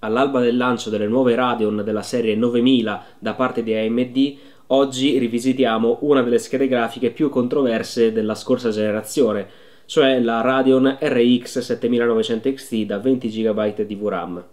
all'alba del lancio delle nuove Radeon della serie 9000 da parte di AMD, oggi rivisitiamo una delle schede grafiche più controverse della scorsa generazione, cioè la Radeon RX 7900 XT da 20 GB di VRAM.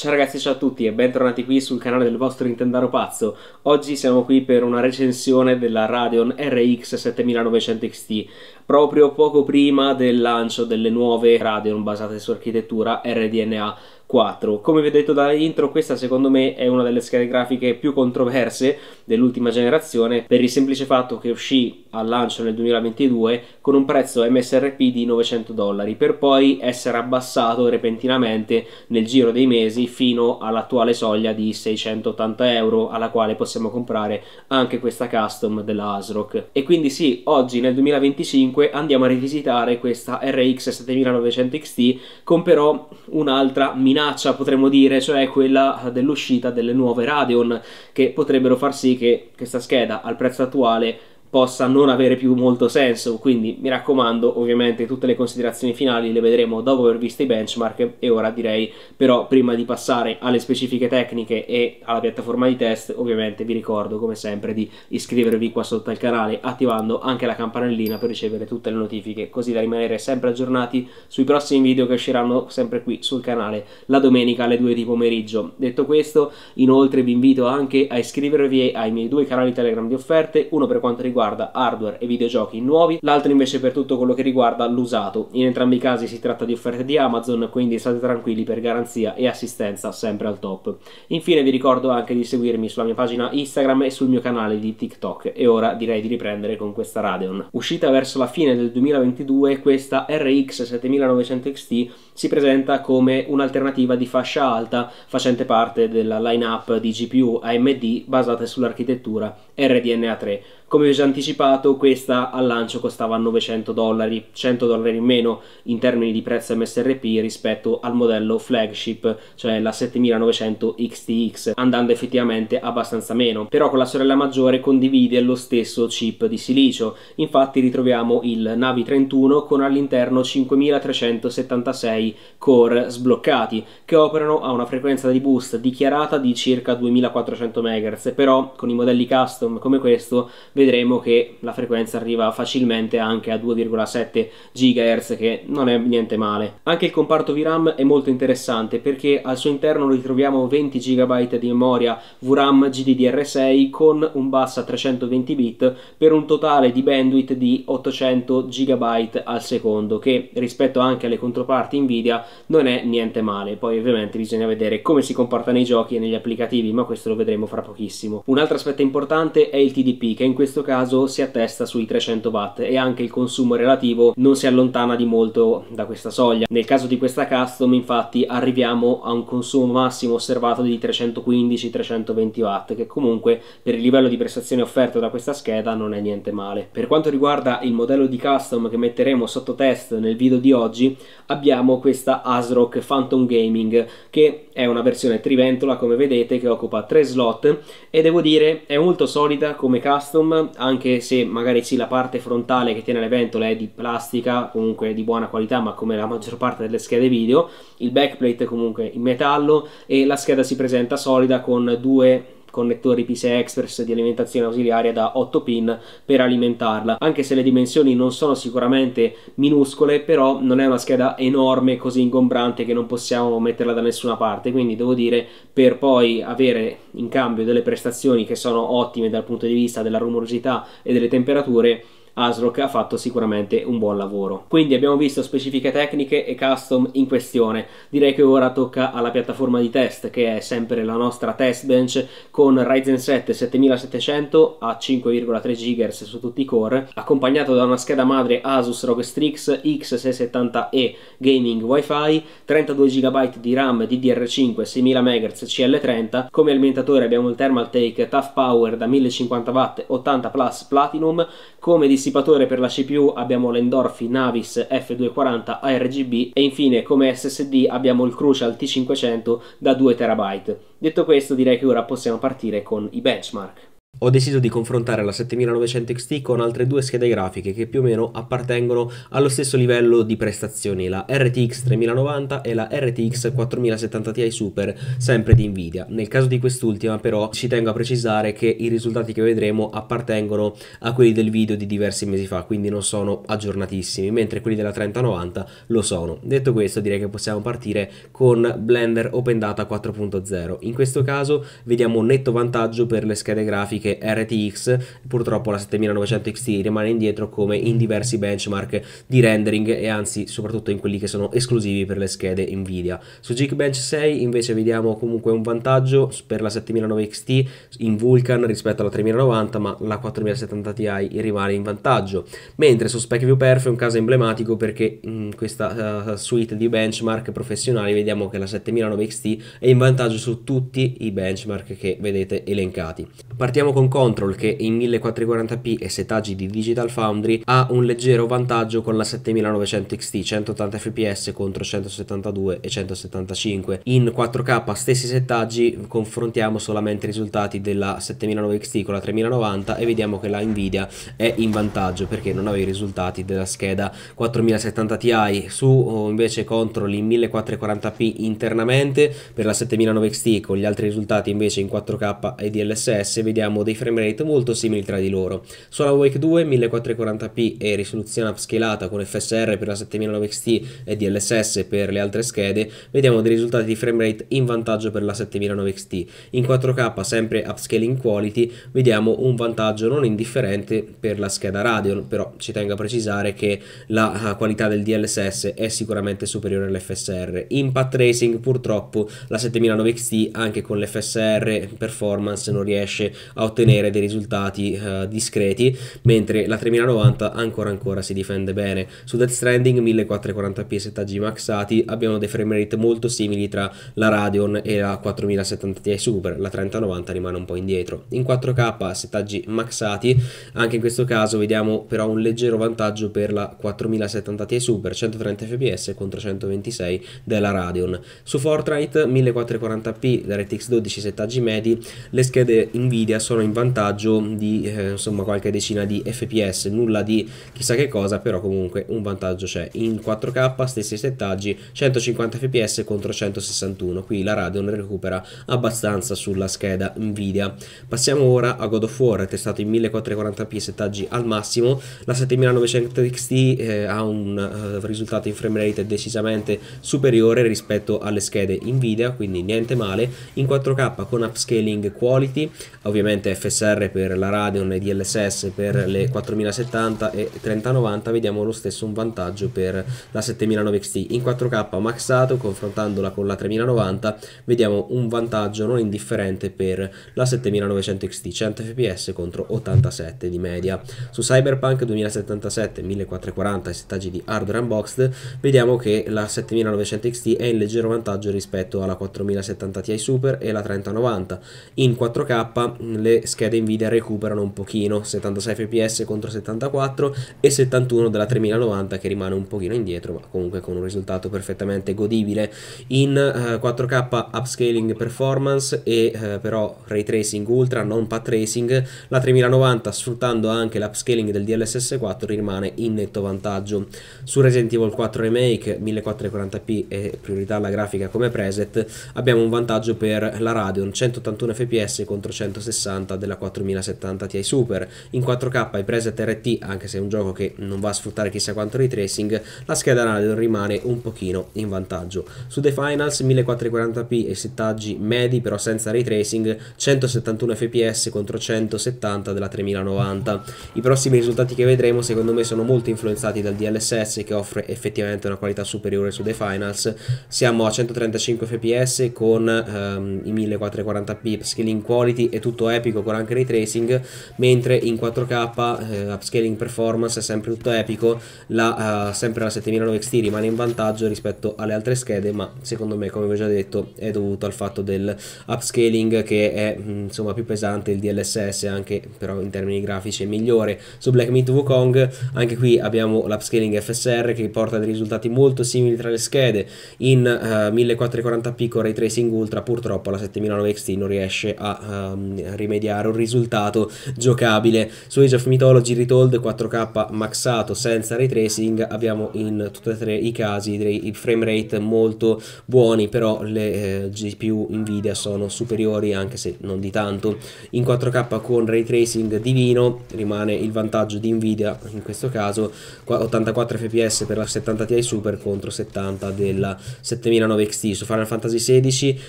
Ciao ragazzi, ciao a tutti e bentornati qui sul canale del vostro Nintendaro pazzo. Oggi siamo qui per una recensione della Radeon RX 7900 XT, proprio poco prima del lancio delle nuove Radeon basate su architettura RDNA 4. Come vi ho detto dall'intro, questa secondo me è una delle schede grafiche più controverse dell'ultima generazione per il semplice fatto che uscì al lancio nel 2022 con un prezzo MSRP di 900 dollari per poi essere abbassato repentinamente nel giro dei mesi fino all'attuale soglia di 680 euro alla quale possiamo comprare anche questa custom della ASRock. E quindi sì, oggi nel 2025 andiamo a rivisitare questa RX 7900 XT con però un'altra minaccia minaccia, potremmo dire, cioè quella dell'uscita delle nuove Radeon, che potrebbero far sì che questa scheda al prezzo attuale possa non avere più molto senso, quindi mi raccomando, ovviamente tutte le considerazioni finali le vedremo dopo aver visto i benchmark e ora direi però prima di passare alle specifiche tecniche e alla piattaforma di test, ovviamente vi ricordo come sempre di iscrivervi qua sotto al canale attivando anche la campanellina per ricevere tutte le notifiche, così da rimanere sempre aggiornati sui prossimi video che usciranno sempre qui sul canale la domenica alle 2 di pomeriggio. Detto questo, inoltre vi invito anche a iscrivervi ai miei due canali Telegram di offerte, uno per quanto riguarda riguarda hardware e videogiochi nuovi, l'altro invece per tutto quello che riguarda l'usato. In entrambi i casi si tratta di offerte di Amazon, quindi state tranquilli per garanzia e assistenza sempre al top. Infine vi ricordo anche di seguirmi sulla mia pagina Instagram e sul mio canale di TikTok e ora direi di riprendere con questa Radeon. Uscita verso la fine del 2022, questa RX 7900 XT si presenta come un'alternativa di fascia alta facente parte della line-up di GPU AMD basate sull'architettura RDNA 3 come vi ho già anticipato, questa al lancio costava 900 dollari, 100 dollari in meno in termini di prezzo MSRP rispetto al modello flagship, cioè la 7900 XTX, andando effettivamente abbastanza meno. Però con la sorella maggiore condivide lo stesso chip di silicio. Infatti ritroviamo il Navi 31 con all'interno 5376 core sbloccati che operano a una frequenza di boost dichiarata di circa 2400 MHz, però con i modelli custom come questo vedremo che la frequenza arriva facilmente anche a 2,7 GHz che non è niente male. Anche il comparto VRAM è molto interessante perché al suo interno ritroviamo 20 GB di memoria VRAM GDDR6 con un bus a 320 bit per un totale di bandwidth di 800 GB al secondo che rispetto anche alle controparti Nvidia non è niente male. Poi ovviamente bisogna vedere come si comporta nei giochi e negli applicativi ma questo lo vedremo fra pochissimo. Un altro aspetto importante è il TDP che in questo questo caso si attesta sui 300 watt e anche il consumo relativo non si allontana di molto da questa soglia. Nel caso di questa custom infatti arriviamo a un consumo massimo osservato di 315-320 watt che comunque per il livello di prestazione offerto da questa scheda non è niente male. Per quanto riguarda il modello di custom che metteremo sotto test nel video di oggi abbiamo questa ASRock Phantom Gaming che è una versione triventola come vedete che occupa 3 slot e devo dire è molto solida come custom anche se magari sì la parte frontale che tiene le ventole è di plastica, comunque di buona qualità, ma come la maggior parte delle schede video, il backplate comunque in metallo e la scheda si presenta solida con due connettori PCI Express di alimentazione ausiliaria da 8 pin per alimentarla. Anche se le dimensioni non sono sicuramente minuscole però non è una scheda enorme così ingombrante che non possiamo metterla da nessuna parte. Quindi devo dire per poi avere in cambio delle prestazioni che sono ottime dal punto di vista della rumorosità e delle temperature ASRock ha fatto sicuramente un buon lavoro. Quindi abbiamo visto specifiche tecniche e custom in questione. Direi che ora tocca alla piattaforma di test che è sempre la nostra test bench con Ryzen 7 7700 a 5,3 GHz su tutti i core, accompagnato da una scheda madre Asus ROG Strix X670E Gaming Wi-Fi, 32 GB di RAM DDR5 6000 MHz CL30, come alimentatore abbiamo il Thermaltake Tough Power da 1050W 80 Plus Platinum, come di dissipatore per la CPU abbiamo l'Endorphi Navis F240 ARGB e infine come SSD abbiamo il Crucial T500 da 2 TB. Detto questo direi che ora possiamo partire con i benchmark. Ho deciso di confrontare la 7900 XT con altre due schede grafiche che più o meno appartengono allo stesso livello di prestazioni, la RTX 3090 e la RTX 4070 Ti Super, sempre di Nvidia. Nel caso di quest'ultima però ci tengo a precisare che i risultati che vedremo appartengono a quelli del video di diversi mesi fa, quindi non sono aggiornatissimi, mentre quelli della 3090 lo sono. Detto questo direi che possiamo partire con Blender Open Data 4.0. In questo caso vediamo un netto vantaggio per le schede grafiche anche RTX, purtroppo la 7900 XT rimane indietro come in diversi benchmark di rendering e anzi soprattutto in quelli che sono esclusivi per le schede Nvidia. Su Geekbench 6 invece vediamo comunque un vantaggio per la 7900 XT in Vulkan rispetto alla 3090 ma la 4070 Ti rimane in vantaggio, mentre su SpecView Perf è un caso emblematico perché in questa uh, suite di benchmark professionali vediamo che la 7900 XT è in vantaggio su tutti i benchmark che vedete elencati. Partiamo con con Control che in 1440p e settaggi di Digital Foundry ha un leggero vantaggio con la 7900 XT 180 fps contro 172 e 175 in 4K stessi settaggi confrontiamo solamente i risultati della 7900 XT con la 3090 e vediamo che la Nvidia è in vantaggio perché non aveva i risultati della scheda. 4070 Ti su invece Control in 1440p internamente. Per la 7900 XT con gli altri risultati invece in 4K e DLSS vediamo dei dei frame rate molto simili tra di loro. Sulla Wake 2 1440p e risoluzione upscalata con FSR per la 7900 XT e DLSS per le altre schede, vediamo dei risultati di frame rate in vantaggio per la 7900 XT. In 4K sempre upscaling quality vediamo un vantaggio non indifferente per la scheda Radeon, però ci tengo a precisare che la qualità del DLSS è sicuramente superiore all'FSR. In path tracing purtroppo la 7900 XT anche con l'FSR performance non riesce a ottenere dei risultati uh, discreti, mentre la 3090 ancora ancora si difende bene. Su Death Stranding 1440p settaggi maxati abbiamo dei frame rate molto simili tra la Radeon e la 4070 Ti Super, la 3090 rimane un po' indietro. In 4K settaggi maxati, anche in questo caso vediamo però un leggero vantaggio per la 4070 Ti Super, 130 fps contro 126 della Radeon. Su Fortnite 1440p da RTX 12 settaggi medi, le schede Nvidia sono in in vantaggio di eh, insomma qualche decina di fps, nulla di chissà che cosa, però comunque un vantaggio c'è. In 4K stessi settaggi, 150 fps contro 161, qui la Radeon recupera abbastanza sulla scheda Nvidia. Passiamo ora a God of War, testato in 1440p settaggi al massimo, la 7900 XT eh, ha un uh, risultato in frame rate decisamente superiore rispetto alle schede Nvidia, quindi niente male, in 4K con upscaling quality, ovviamente FSR per la Radeon e DLSS per le 4070 e 3090 vediamo lo stesso un vantaggio per la 7900 XT in 4K maxato confrontandola con la 3090 vediamo un vantaggio non indifferente per la 7900 XT 100 fps contro 87 di media. Su Cyberpunk 2077 1440 e settaggi di hardware unboxed vediamo che la 7900 XT è in leggero vantaggio rispetto alla 4070 Ti Super e la 3090 in 4K le schede Nvidia recuperano un pochino, 76 fps contro 74 e 71 della 3090 che rimane un pochino indietro, ma comunque con un risultato perfettamente godibile. In eh, 4K upscaling performance e uh, però ray tracing ultra, non path tracing, la 3090 sfruttando anche l'upscaling del DLSS 4 rimane in netto vantaggio. Su Resident Evil 4 Remake 1440p e priorità alla grafica come preset abbiamo un vantaggio per la Radeon 181 fps contro 160 della 4070 Ti Super. In 4K i preset RT, anche se è un gioco che non va a sfruttare chissà quanto ray tracing, la scheda Radeon rimane un pochino in vantaggio. Su The Finals 1440p e settaggi medi però senza ray tracing, 171 fps contro 170 della 3090. I prossimi risultati che vedremo secondo me sono molto influenzati dal DLSS che offre effettivamente una qualità superiore su The Finals. Siamo a 135 fps con um, i 1440p scaling quality e tutto epico con anche ray tracing, mentre in 4K eh, upscaling performance è sempre tutto epico, la, uh, sempre la 7900 XT rimane in vantaggio rispetto alle altre schede, ma secondo me come vi ho già detto è dovuto al fatto del upscaling che è mm, insomma più pesante, il DLSS anche però in termini grafici è migliore. Su Black Myth Wukong anche qui abbiamo l'upscaling FSR che porta dei risultati molto simili tra le schede, in eh, 1440p con ray tracing ultra purtroppo la 7900 XT non riesce a um, rimediare creare un risultato giocabile. Su Age of Mythology Retold 4K maxato senza ray tracing abbiamo in tutti e tre i casi dei frame rate molto buoni, però le eh, GPU Nvidia sono superiori anche se non di tanto. In 4K con ray tracing divino rimane il vantaggio di Nvidia in questo caso 84 fps per la 70 Ti Super contro 70 della 7009 XT su Final Fantasy XVI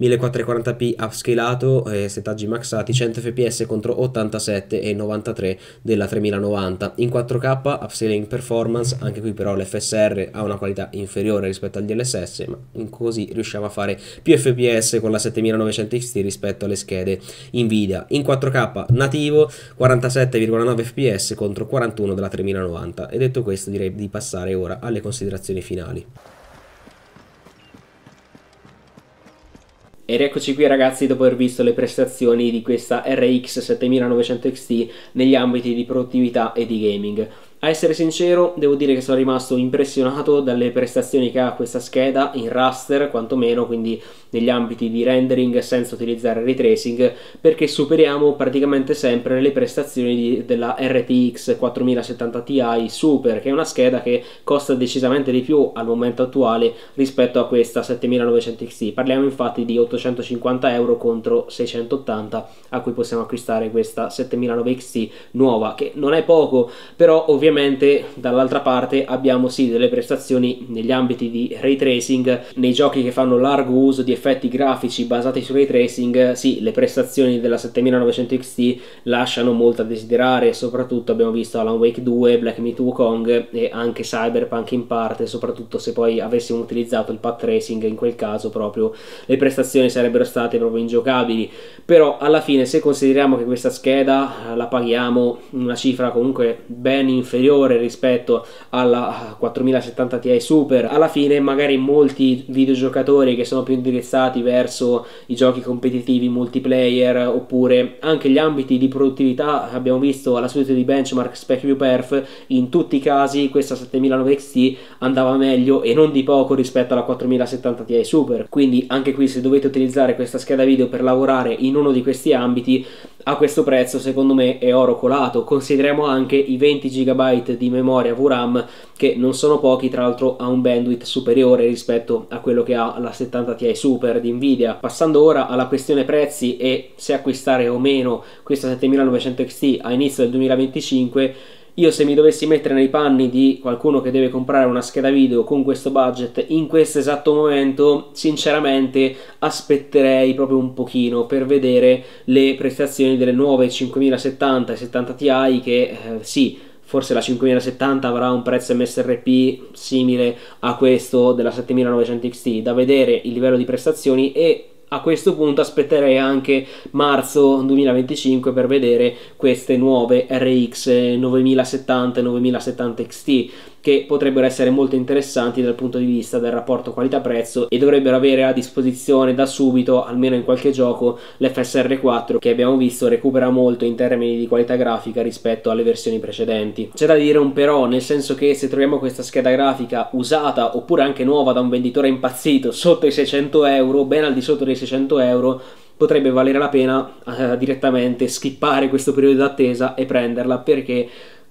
1440p upscalato eh, settaggi maxati 100 fps contro 87 e 93 della 3090 in 4K upscaling performance anche qui però l'FSR ha una qualità inferiore rispetto al DLSS ma così riusciamo a fare più fps con la 7900 XT rispetto alle schede Nvidia. In 4K nativo 47,9 fps contro 41 della 3090 e detto questo direi di passare ora alle considerazioni finali Ed eccoci qui ragazzi dopo aver visto le prestazioni di questa RX 7900 XT negli ambiti di produttività e di gaming. A essere sincero, devo dire che sono rimasto impressionato dalle prestazioni che ha questa scheda in raster, quantomeno, quindi negli ambiti di rendering senza utilizzare ray tracing, perché superiamo praticamente sempre le prestazioni di, della RTX 4070 Ti Super, che è una scheda che costa decisamente di più al momento attuale rispetto a questa 7900 XT. Parliamo infatti di 850 euro contro 680 a cui possiamo acquistare questa 7009 XT nuova, che non è poco, però ovviamente ovviamente dall'altra parte abbiamo sì delle prestazioni negli ambiti di ray tracing, nei giochi che fanno largo uso di effetti grafici basati su ray tracing, sì le prestazioni della 7900 XT lasciano molto a desiderare, soprattutto abbiamo visto Alan Wake 2, Black Myth Wukong e anche Cyberpunk in parte, soprattutto se poi avessimo utilizzato il path tracing in quel caso proprio le prestazioni sarebbero state proprio ingiocabili, però alla fine se consideriamo che questa scheda la paghiamo una cifra comunque ben inferiore inferiore rispetto alla 4070 Ti Super, alla fine magari molti videogiocatori che sono più indirizzati verso i giochi competitivi multiplayer oppure anche gli ambiti di produttività, abbiamo visto alla suite di benchmark SpecView Perf, in tutti i casi questa 7009 XT andava meglio e non di poco rispetto alla 4070 Ti Super, quindi anche qui se dovete utilizzare questa scheda video per lavorare in uno di questi ambiti a questo prezzo secondo me è oro colato. Consideriamo anche i 20 GB di memoria VRAM che non sono pochi tra l'altro ha un bandwidth superiore rispetto a quello che ha la 70 Ti Super di Nvidia. Passando ora alla questione prezzi e se acquistare o meno questa 7900 XT a inizio del 2025 io se mi dovessi mettere nei panni di qualcuno che deve comprare una scheda video con questo budget in questo esatto momento, sinceramente aspetterei proprio un pochino per vedere le prestazioni delle nuove 5070 e 70 Ti che eh, sì, forse la 5070 avrà un prezzo MSRP simile a questo della 7900 XT, da vedere il livello di prestazioni e a questo punto aspetterei anche marzo 2025 per vedere queste nuove RX 9070 e 9070 XT che potrebbero essere molto interessanti dal punto di vista del rapporto qualità-prezzo e dovrebbero avere a disposizione da subito, almeno in qualche gioco, l'FSR 4 che abbiamo visto recupera molto in termini di qualità grafica rispetto alle versioni precedenti. C'è da dire un però, nel senso che se troviamo questa scheda grafica usata oppure anche nuova da un venditore impazzito sotto i 600 euro, ben al di sotto dei 600 euro, potrebbe valere la pena eh, direttamente skippare questo periodo d'attesa e prenderla perché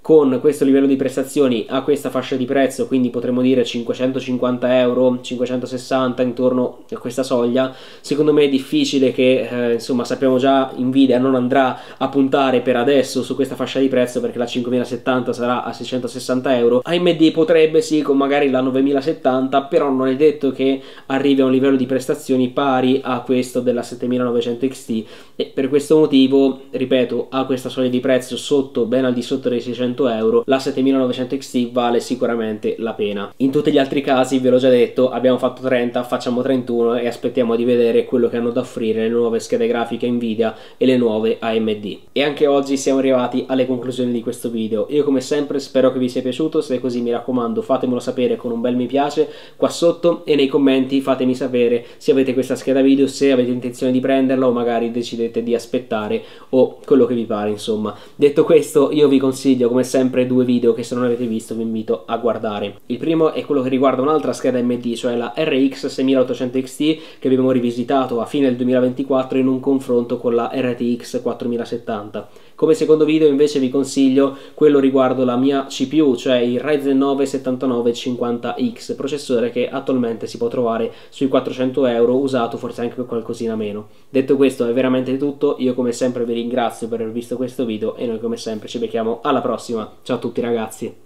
con questo livello di prestazioni a questa fascia di prezzo, quindi potremmo dire 550 euro, 560 intorno a questa soglia, secondo me è difficile che, eh, insomma, sappiamo già Nvidia non andrà a puntare per adesso su questa fascia di prezzo perché la 5070 sarà a 660 euro. AMD potrebbe sì, con magari la 9070, però non è detto che arrivi a un livello di prestazioni pari a questo della 7900 XT e per questo motivo, ripeto, a questa soglia di prezzo sotto, ben al di sotto dei 600 euro, la 7900 XT vale sicuramente la pena. In tutti gli altri casi, ve l'ho già detto, abbiamo fatto 30, facciamo 31 e aspettiamo di vedere quello che hanno da offrire le nuove schede grafiche Nvidia e le nuove AMD. E anche oggi siamo arrivati alle conclusioni di questo video. Io come sempre spero che vi sia piaciuto, se è così mi raccomando fatemelo sapere con un bel mi piace qua sotto e nei commenti fatemi sapere se avete questa scheda video, se avete intenzione di prenderla o magari decidete di aspettare o quello che vi pare insomma. Detto questo io vi consiglio come sempre due video che se non avete visto vi invito a guardare. Il primo è quello che riguarda un'altra scheda AMD, cioè la RX 6800 XT che abbiamo rivisitato a fine del 2024 in un confronto con la RTX 4070. Come secondo video invece vi consiglio quello riguardo la mia CPU, cioè il Ryzen 9 7950X, processore che attualmente si può trovare sui 400 euro, usato forse anche qualcosina meno. Detto questo è veramente tutto, io come sempre vi ringrazio per aver visto questo video e noi come sempre ci becchiamo alla prossima. Ciao a tutti ragazzi!